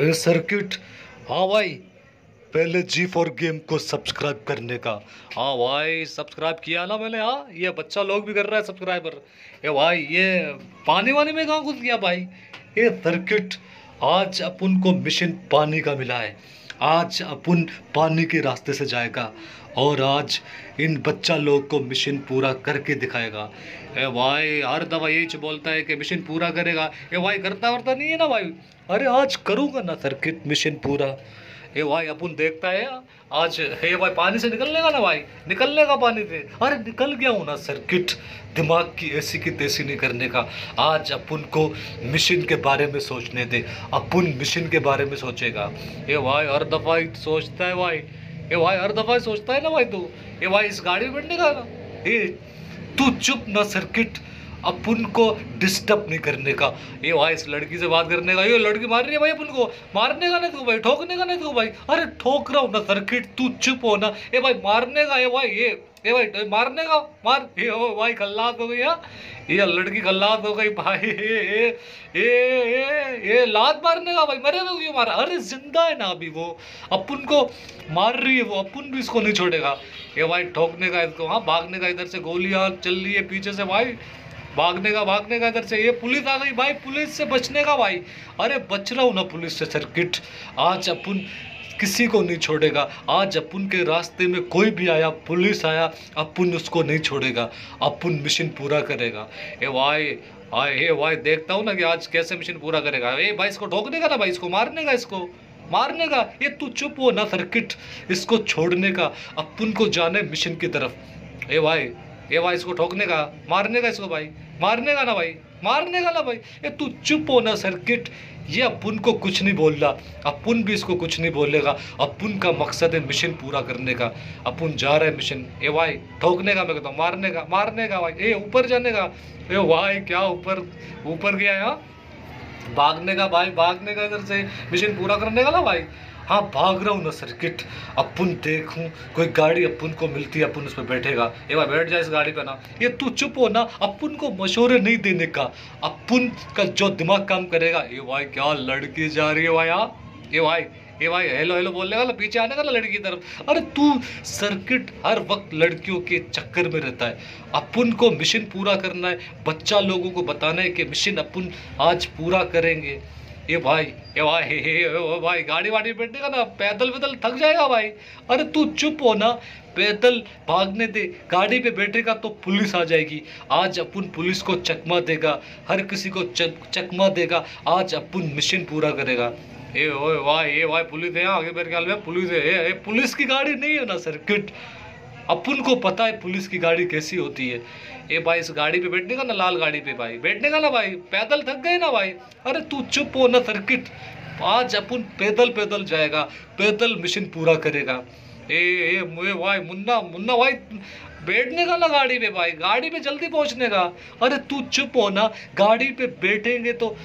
ए circuit. हाँ भाई, पहले जी फॉर गेम को सब्सक्राइब करने का। हाँ भाई सब्सक्राइब किया ना मैंने हाँ ये बच्चा लोग भी कर रहा है सब्सक्राइबर ये भाई, ये पानी वानी में कहाँ घुस गया भाई? ये सर्किट, आज अपन को मिशन पानी का मिला है। आज अपन पानी के रास्ते से जाएगा और आज इन बच्चा लोग को मिशन पूरा करके दिखाएगा। ए भाई, हर दवा यही बोलता है कि मिशन पूरा करेगा। ए भाई करता वरता नहीं है ना भाई? अरे आज करूँगा ना सर्किट मिशन पूरा। ए भाई, अपन देखता है, आज हे भाई, पानी से निकलने का ना भाई? निकलने का पानी से अरे निकल गया हूँ ना सर्किट दिमाग की ऐसी की तैसी नहीं करने का। आज अपन को मिशन के बारे में सोचने दे। अपन मिशन के बारे में सोचेगा। ये भाई, हर दफ़ा ही सोचता है भाई। ये भाई, हर दफ़ा ही सोचता है ना भाई तू? ये भाई, इस गाड़ी में बैठने का ना? ये तू चुप ना सर्किट अपन को डिस्टर्ब नहीं करने का। ये भाई, इस लड़की से बात करने का, ये लड़की मार रही है भाई अपन को। मारने का नहीं तू भाई, ठोकने का नहीं तू भाई। अरे ठोक रहा हूँ ना, सर्किट, तू चुप हो ना। ये भाई, मारने का ये भाई, ये ये भाई मारने का, मार, ये ओ भाई खल्लास हो गई यार ये लड़की खल्लास हो गई भाई, ये ये ये लात मारने का भाई, मरे तो क्यों मारा? अरे ज़िंदा है ना अभी वो। अपन को मार रही है वो, अपन भी इसको नहीं छोड़ेगा। ये भाई, ठोकने का इसको हाँ भागने का इधर से गोलियाँ चल रही है पीछे से भाई। भागने का भागने का इधर से। ये पुलिस आ गई भाई, पुलिस से बचने का भाई। अरे बच रहा हूँ ना पुलिस से सर्किट आज अपन किसी को नहीं छोड़ेगा। आज अपन के रास्ते में कोई भी आया, पुलिस आया, अपन उसको नहीं छोड़ेगा। अपन मिशन पूरा करेगा। ए भाई, आए हे भाई, देखता हूँ ना कि आज कैसे मिशन पूरा करेगा। ए भाई, इसको ठोकने का ना भाई, इसको मारने का, इसको? मारने का? ये तू चुप हो ना सर्किट इसको छोड़ने का, अपन को जाने मिशन की तरफ़। ए भाई ये भाई, इसको ठोकने का, मारने का इसको भाई। मारने का ना भाई, मारने का ना भाई। ये तू चुप हो ना सर्किट। ये अपुन को कुछ नहीं बोल रहा अपुन भी इसको कुछ नहीं बोलेगा। अपुन का मकसद है मिशन पूरा करने का। अपुन जा रहे मिशन ए भाई, ठोकने का मैं कहता हूँ, मारने का मारने का भाई। ए, ऊपर जाने का। ए भाई, क्या ऊपर ऊपर गया यहाँ? भागने का भाई, भागने का इधर से। मिशन पूरा करने का ना भाई? हाँ भाग रहा हूँ ना सर्किट अपन देखूँ, कोई गाड़ी अपन को मिलती है, अपन उस पर बैठेगा। ये भाई बैठ जाए इस गाड़ी पे ना। ये तू चुप हो ना, अपन को मशवरे नहीं देने का। अपन का जो दिमाग काम करेगा ये भाई, क्या लड़की जा रही है भाई हाँ? ये भाई ये भाई, हेलो हेलो, बोलने वाला, पीछे आने का लड़की की तरफ़। अरे तू सर्किट हर वक्त लड़कियों के चक्कर में रहता है। अपन को मिशन पूरा करना है, बच्चा लोगों को बताना है कि मिशन अपन आज पूरा करेंगे। ये भाई ये भाई हे हे हे भाई गाड़ी वाड़ी बैठने का ना पैदल पैदल थक जाएगा भाई। अरे तू चुप हो ना पैदल भागने दे गाड़ी पे बैठेगा तो पुलिस आ जाएगी। आज अपन पुलिस को चकमा देगा हर किसी को चक, चकमा देगा आज अपन मिशन पूरा करेगा। ए ओए भाई ये भाई पुलिस है आगे मेरे ख्याल में पुलिस है। पुलिस की गाड़ी नहीं है ना सर्किट अपन को पता है पुलिस की गाड़ी कैसी होती है। ये भाई, इस गाड़ी पे बैठने का ना, लाल गाड़ी पे भाई। बैठने का ना भाई, पैदल थक गए ना भाई। अरे तू चुप हो ना, सर्किट। आज अपन पैदल पैदल जाएगा। पैदल मिशन पूरा करेगा। ए ए, मुए भाई, मुन्ना मुन्ना भाई, बैठने का ना गाड़ी पे भाई। गाड़ी पे जल्दी पहुँचने का। अरे तू चुप हो ना, गाड़ी पे बैठेंगे तो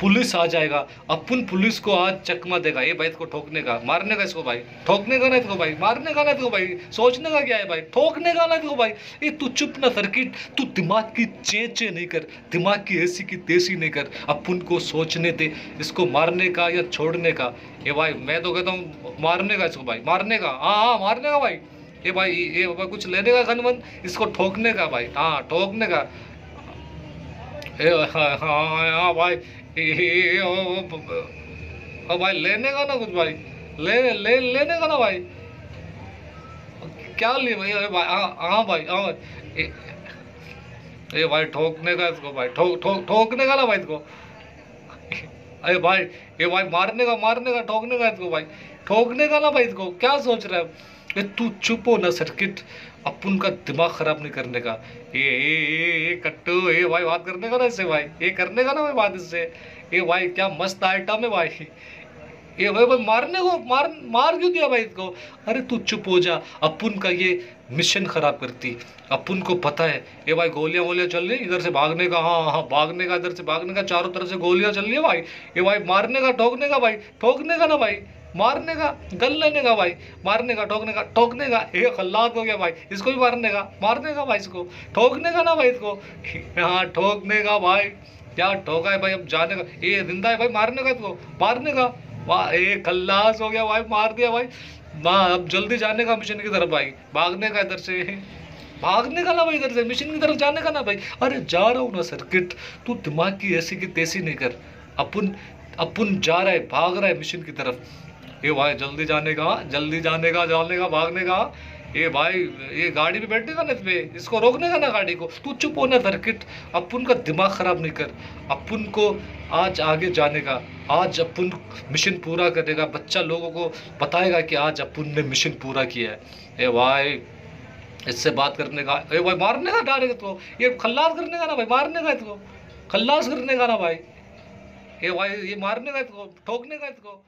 पुलिस आ जाएगा, अपन पुलिस को आज चकमा देगा, ये भाई इसको ठोकने का, मारने का इसको भाई, ठोकने का ना इसको भाई, मारने का ना इसको भाई, सोचने का क्या है भाई, ठोकने का ना इसको भाई, ये तू चुप ना सर्किट, तू दिमाग की चे चे नहीं कर, दिमाग की ऐसी की तेसी नहीं कर, अपन को सोचने दे, इसको मारने का या छोड़ने का, ये भाई मैं तो कहता हूँ, मारने का इसको भाई, मारने का हाँ हाँ मारने का भाई, ये भाई ये भाई कुछ लेने का गन वन इसको ठोकने का भाई हाँ ठोकने का हाँ हाँ हाँ भाई ओ, भाई लेने का ना कुछ भाई। ले ले लेने का ना भाई। क्या लिए भाई? अरे भाई हाँ भाई हाँ भाई। ए भाई ठोकने का इसको भाई ठोक ठोक ठोकने का ना भाई इसको। अरे भाई ये भाई मारने का मारने का ठोकने का इसको भाई। ठोकने का ना भाई इसको। क्या सोच रहा है? ये तू चुप हो ना सर्किट। अपन का दिमाग खराब नहीं करने का। ये ये ये ये कट्टू ये भाई बात करने का ना इससे भाई। ये करने का ना भाई बात इससे। ये भाई क्या मस्त आइटम है भाई ये भाई भाई मारने को मार मार क्यों दिया भाई इसको अरे तू चुप हो जा अपन का ये मिशन खराब करती अपन को पता है ये भाई गोलियाँ वोलियाँ चल रही इधर से भागने का हाँ हाँ भागने का इधर से भागने का चारों तरफ़ से गोलियाँ चल रही है भाई ये भाई मारने का ठोकने का भाई ठोकने का ना भाई मारने का गल लेने का भाई मारने का ठोकने का ठोकने का एक खल्लात हो गया भाई इसको भी मारने का मारने का भाई इसको ठोकने का ना भाई इसको हाँ ठोकने का भाई क्या ठोका है भाई, अब जाने का, ये ज़िंदा है भाई, मारने का इसको मारने का। वाह ए खल्लास हो गया भाई, मार दिया भाई। माँ अब जल्दी जाने का मिशन की तरफ़ भाई। भागने का इधर से। भागने का ना भाई, इधर से मिशन की तरफ़ जाने का ना भाई। अरे, जा रहा हूँ ना सर्किट तू दिमाग की ऐसी की तैसी नहीं कर। अपन अपन जा रहा है, भाग रहा है मिशन की तरफ़। ये भाई, जल्दी जाने का, जल्दी जाने का जाने का, भागने का। ये भाई, ये गाड़ी पे बैठने का ना इस पे इसको रोकने का ना गाड़ी को। तू चुप होना सर्किट अपन का दिमाग खराब नहीं कर। अपन को आज आगे जाने का, आज अपन मिशन पूरा करेगा। बच्चा लोगों को बताएगा कि आज अपन ने मिशन पूरा किया है। ए भाई, इससे बात करने का, ए भाई, मारने का डायरेक्ट तो। ये खल्लास करने का ना भाई, मारने का इसको खल्लास करने का ना भाई। ये भाई, ये मारने का इसको ठोकने का इसको